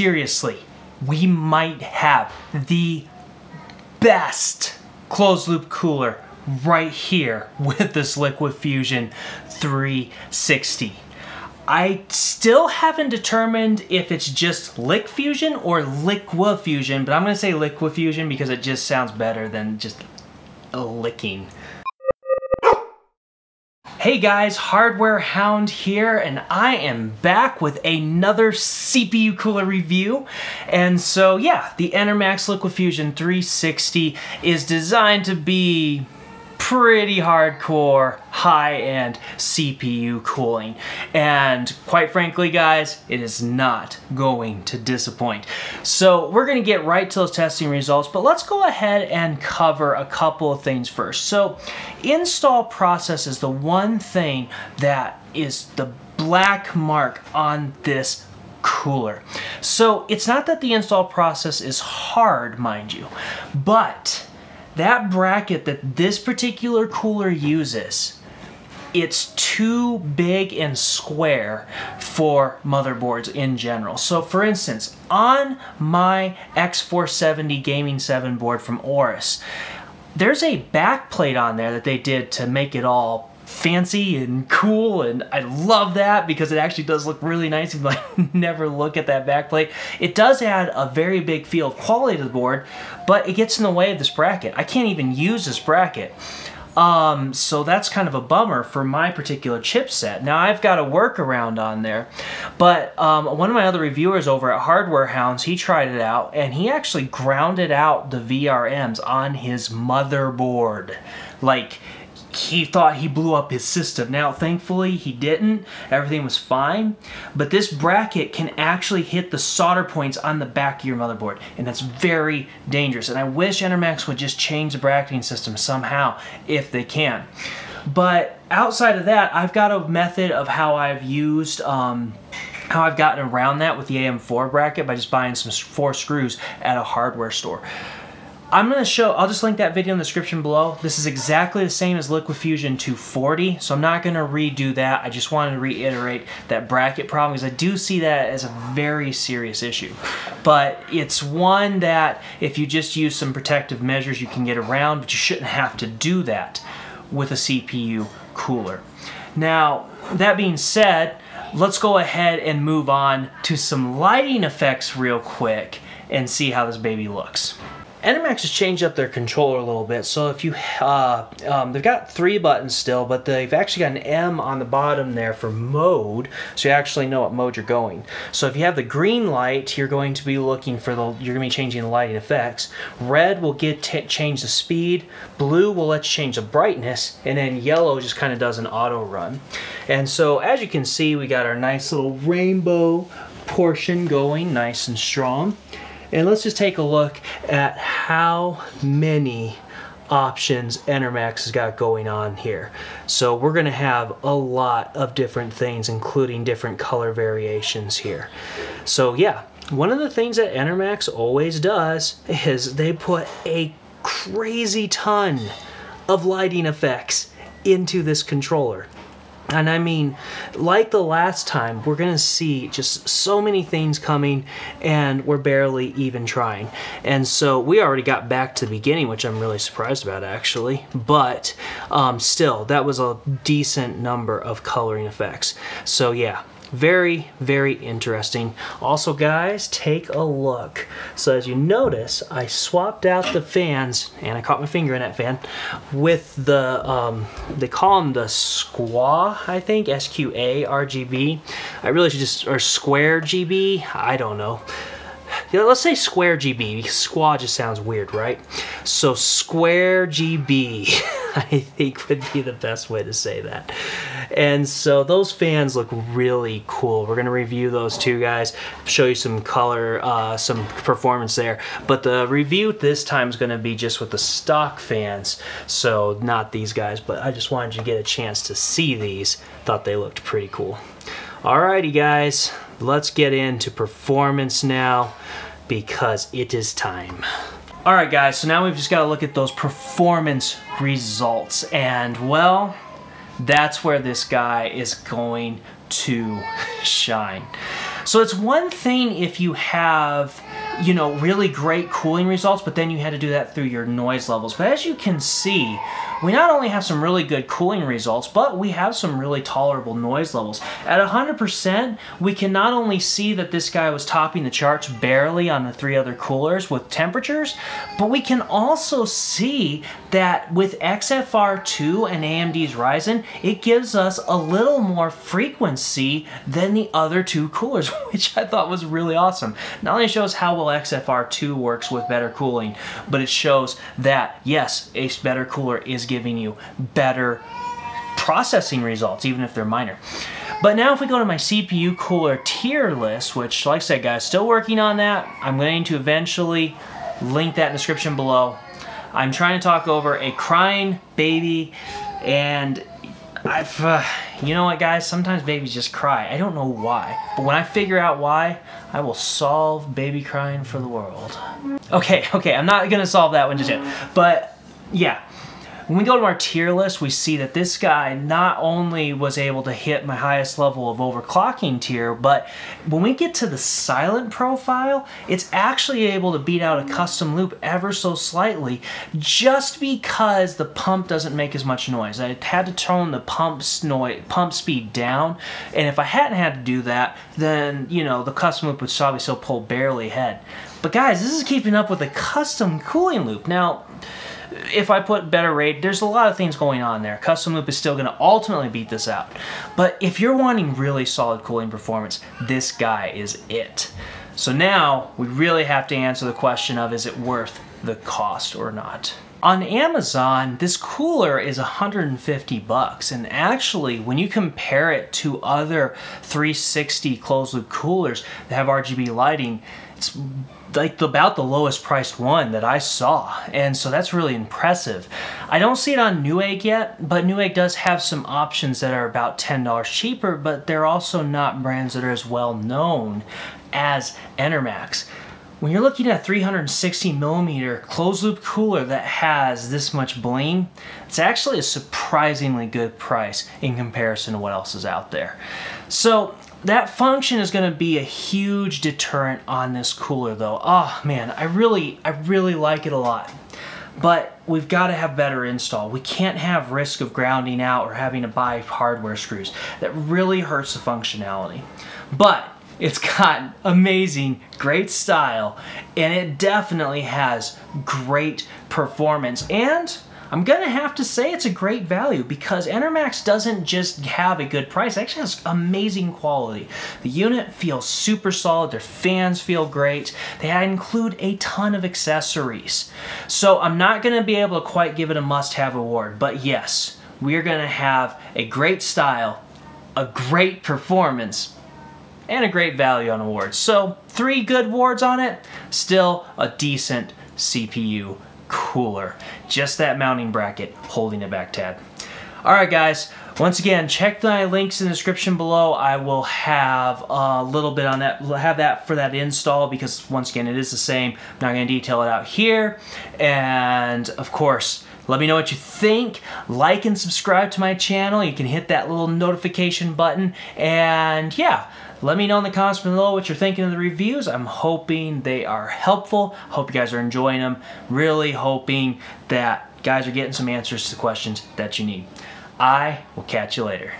seriously, we might have the best closed loop cooler right here with this Liquid Fusion 360. I still haven't determined if it's just Lick Fusion or Liquid Fusion, but I'm gonna say Liquid Fusion because it just sounds better than just licking. Hey guys, Hardware Hound here, and I am back with another CPU cooler review. And so yeah, the Enermax LiquidFusion 360 is designed to be pretty hardcore high-end CPU cooling. And quite frankly, guys, it is not going to disappoint. So we're gonna get right to those testing results, but let's go ahead and cover a couple of things first. So install process is the one thing that is the black mark on this cooler. So it's not that the install process is hard, mind you, but that bracket that this particular cooler uses, it's too big and square for motherboards in general. So for instance, on my X470 Gaming 7 board from Aorus, there's a back plate on there that they did to make it all fancy and cool and I love that because it actually does look really nice if I never look at that backplate. It does add a very big feel of quality to the board, but it gets in the way of this bracket. I can't even use this bracket. Um, so that's kind of a bummer for my particular chipset. Now I've got a workaround on there, but um, one of my other reviewers over at Hardware Hounds, he tried it out and he actually grounded out the VRMs on his motherboard. Like he thought he blew up his system. Now, thankfully, he didn't. Everything was fine. But this bracket can actually hit the solder points on the back of your motherboard, and that's very dangerous. And I wish Enermax would just change the bracketing system somehow, if they can. But outside of that, I've got a method of how I've used um, how I've gotten around that with the AM4 bracket by just buying some four screws at a hardware store. I'm going to show, I'll just link that video in the description below. This is exactly the same as LiquidFusion 240, so I'm not going to redo that. I just wanted to reiterate that bracket problem because I do see that as a very serious issue. But it's one that if you just use some protective measures you can get around, but you shouldn't have to do that with a CPU cooler. Now, that being said, let's go ahead and move on to some lighting effects real quick and see how this baby looks. Enermax has changed up their controller a little bit. So if you, uh, um, they've got three buttons still, but they've actually got an M on the bottom there for mode, so you actually know what mode you're going. So if you have the green light, you're going to be looking for the, you're going to be changing the lighting effects. Red will get change the speed, blue will let you change the brightness, and then yellow just kind of does an auto run. And so as you can see, we got our nice little rainbow portion going nice and strong. And let's just take a look at how many options Enermax has got going on here. So we're to have a lot of different things, including different color variations here. So yeah, one of the things that Enermax always does is they put a crazy ton of lighting effects into this controller. And I mean, like the last time, we're going to see just so many things coming and we're barely even trying. And so we already got back to the beginning, which I'm really surprised about actually. But um, still, that was a decent number of coloring effects. So yeah, very, very interesting. Also, guys, take a look. So as you notice, I swapped out the fans, and I caught my finger in that fan, with the, um, they call them the Squa, I think, S-Q-A RGB. I really should just, or Square GB, I don't know. Yeah, let's say square GB because squad just sounds weird, right? So square GB, I think would be the best way to say that. And so those fans look really cool. We're gonna review those two guys, show you some color, uh, some performance there. But the review this time is gonna be just with the stock fans. So not these guys, but I just wanted you to get a chance to see these. Thought they looked pretty cool. Alrighty guys, let's get into performance now because it is time. Alright guys, so now we've just got to look at those performance results and well, that's where this guy is going to shine. So it's one thing if you have you know, really great cooling results, but then you had to do that through your noise levels. But as you can see, we not only have some really good cooling results, but we have some really tolerable noise levels. At 100%, we can not only see that this guy was topping the charts barely on the three other coolers with temperatures, but we can also see that with XFR2 and AMD's Ryzen, it gives us a little more frequency than the other two coolers, which I thought was really awesome. Not only shows how well XFR2 works with better cooling, but it shows that, yes, a better cooler is giving you better processing results, even if they're minor. But now if we go to my CPU cooler tier list, which like I said guys, still working on that. I'm going to eventually link that in the description below. I'm trying to talk over a crying baby and I've, uh, you know what guys, sometimes babies just cry. I don't know why, but when I figure out why, I will solve baby crying for the world. Okay, okay, I'm not gonna solve that one just yet, but yeah, when we go to our tier list, we see that this guy not only was able to hit my highest level of overclocking tier, but when we get to the silent profile, it's actually able to beat out a custom loop ever so slightly just because the pump doesn't make as much noise. I had to tone the pump, noise, pump speed down, and if I hadn't had to do that, then, you know, the custom loop would probably still pull barely ahead. But guys, this is keeping up with a custom cooling loop. Now, if I put better rate, there's a lot of things going on there. Custom Loop is still going to ultimately beat this out. But if you're wanting really solid cooling performance, this guy is it. So now we really have to answer the question of is it worth the cost or not? On Amazon, this cooler is 150 bucks, and actually, when you compare it to other 360 closed loop coolers that have RGB lighting, it's like about the lowest priced one that I saw. And so that's really impressive. I don't see it on Newegg yet, but Newegg does have some options that are about $10 cheaper, but they're also not brands that are as well known as Enermax. When you're looking at a 360 millimeter closed loop cooler that has this much bling, it's actually a surprisingly good price in comparison to what else is out there. So that function is going to be a huge deterrent on this cooler though. Oh man, I really, I really like it a lot. But we've got to have better install. We can't have risk of grounding out or having to buy hardware screws. That really hurts the functionality. But it's got amazing, great style, and it definitely has great performance. And I'm gonna have to say it's a great value because Enermax doesn't just have a good price, it actually has amazing quality. The unit feels super solid, their fans feel great, they include a ton of accessories. So I'm not gonna be able to quite give it a must-have award, but yes, we're gonna have a great style, a great performance, and a great value on awards. So three good awards on it, still a decent CPU cooler. Just that mounting bracket holding it back tad. Alright guys, once again, check my links in the description below. I will have a little bit on that, have that for that install because once again, it is the same. I'm not going to detail it out here. And of course, let me know what you think. Like and subscribe to my channel. You can hit that little notification button. And yeah, let me know in the comments below what you're thinking of the reviews. I'm hoping they are helpful. Hope you guys are enjoying them. Really hoping that guys are getting some answers to the questions that you need. I will catch you later.